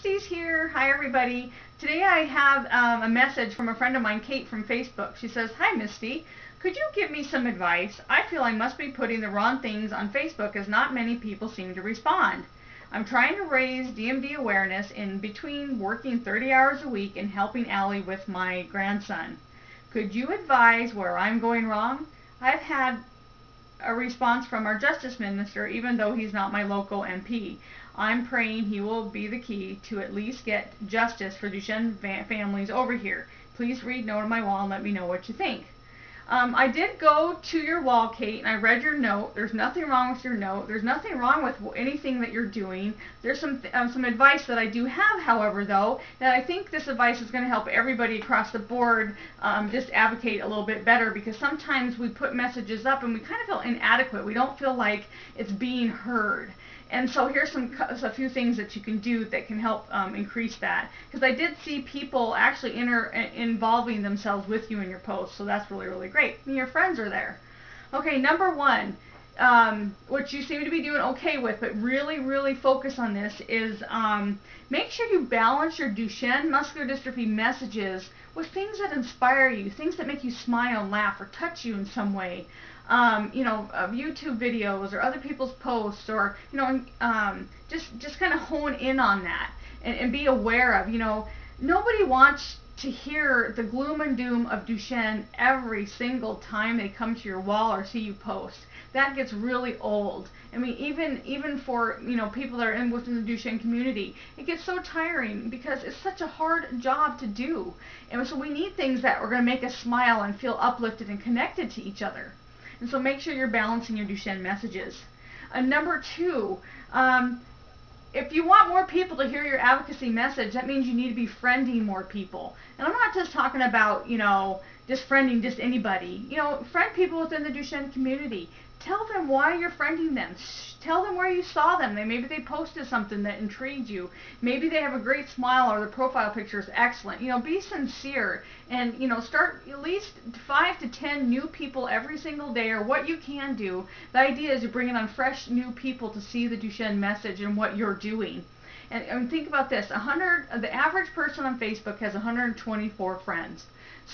Misty's here. Hi, everybody. Today I have um, a message from a friend of mine, Kate, from Facebook. She says, Hi, Misty. Could you give me some advice? I feel I must be putting the wrong things on Facebook as not many people seem to respond. I'm trying to raise DMD awareness in between working 30 hours a week and helping Allie with my grandson. Could you advise where I'm going wrong? I've had a response from our justice minister, even though he's not my local MP. I'm praying he will be the key to at least get justice for Duchenne families over here. Please read Note on My Wall and let me know what you think. Um, I did go to your wall, Kate, and I read your note. There's nothing wrong with your note. There's nothing wrong with anything that you're doing. There's some um, some advice that I do have, however, though, that I think this advice is going to help everybody across the board um, just advocate a little bit better because sometimes we put messages up and we kind of feel inadequate. We don't feel like it's being heard. And so here's some a few things that you can do that can help um, increase that. Because I did see people actually inter involving themselves with you in your posts, so that's really really great. And your friends are there. Okay, number one, um, which you seem to be doing okay with, but really really focus on this is um, make sure you balance your Duchenne muscular dystrophy messages with things that inspire you, things that make you smile laugh or touch you in some way. Um, you know, of YouTube videos or other people's posts or, you know, um, just, just kind of hone in on that and, and be aware of, you know, nobody wants to hear the gloom and doom of Duchenne every single time they come to your wall or see you post. That gets really old. I mean, even even for you know people that are in within the Duchenne community, it gets so tiring because it's such a hard job to do. And so we need things that are going to make us smile and feel uplifted and connected to each other. And so make sure you're balancing your Duchenne messages. Uh, number two, um, if you want more people to hear your advocacy message, that means you need to be friending more people. And I'm not just talking about, you know, just friending just anybody. You know, friend people within the Duchenne community. Tell them why you're friending them. Tell them where you saw them. They maybe they posted something that intrigued you. Maybe they have a great smile or their profile picture is excellent. You know, be sincere and you know start at least five to ten new people every single day or what you can do. The idea is you're bringing on fresh new people to see the Duchenne message and what you're doing. And, and think about this: 100, the average person on Facebook has 124 friends.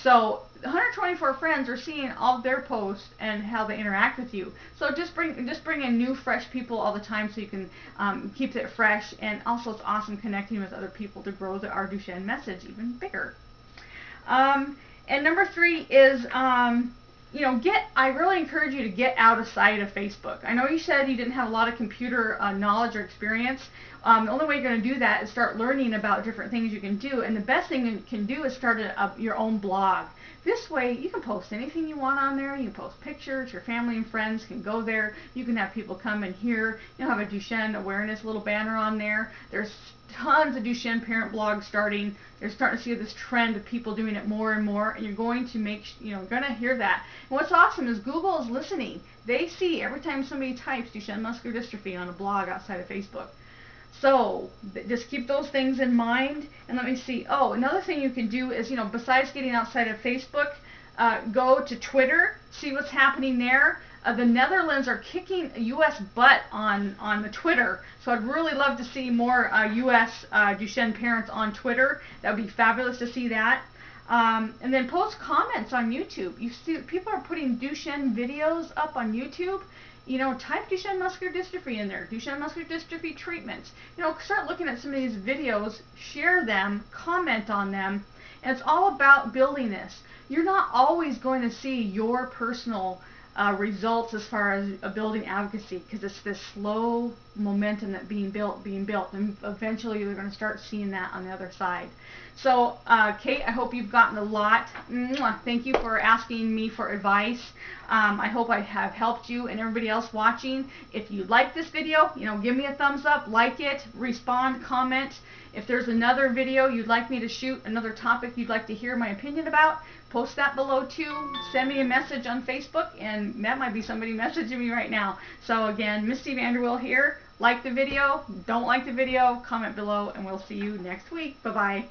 So 124 friends are seeing all their posts and how they interact with you. So just bring just bring in new, fresh people all the time so you can um, keep it fresh. And also, it's awesome connecting with other people to grow the Our Duchenne message even bigger. Um, and number three is um, you know, get, I really encourage you to get out of sight of Facebook. I know you said you didn't have a lot of computer uh, knowledge or experience. Um, the only way you're going to do that is start learning about different things you can do. And the best thing you can do is start a, a, your own blog. This way, you can post anything you want on there. You can post pictures. Your family and friends can go there. You can have people come and hear. You'll have a Duchenne awareness little banner on there. There's tons of Duchenne parent blogs starting. You're starting to see this trend of people doing it more and more, and you're going to make, you know, going to hear that. And what's awesome is Google is listening. They see every time somebody types Duchenne muscular dystrophy on a blog outside of Facebook. So just keep those things in mind. And let me see. Oh, another thing you can do is, you know, besides getting outside of Facebook, uh, go to Twitter, see what's happening there. Uh, the Netherlands are kicking U.S. butt on, on the Twitter, so I'd really love to see more uh, U.S. Uh, Duchenne parents on Twitter. That would be fabulous to see that. Um, and then post comments on YouTube. You see, people are putting Duchenne videos up on YouTube. You know, type Duchenne muscular dystrophy in there. Duchenne muscular dystrophy treatments. You know, start looking at some of these videos, share them, comment on them, and it's all about building this. You're not always going to see your personal uh, results as far as building advocacy because it's this slow momentum that being built, being built, and eventually you're going to start seeing that on the other side. So, uh, Kate, I hope you've gotten a lot. Mwah. Thank you for asking me for advice. Um, I hope I have helped you and everybody else watching. If you like this video, you know, give me a thumbs up, like it, respond, comment. If there's another video you'd like me to shoot, another topic you'd like to hear my opinion about, post that below too. Send me a message on Facebook, and that might be somebody messaging me right now. So again, Misty VanderWeele here. Like the video, don't like the video, comment below, and we'll see you next week. Bye-bye.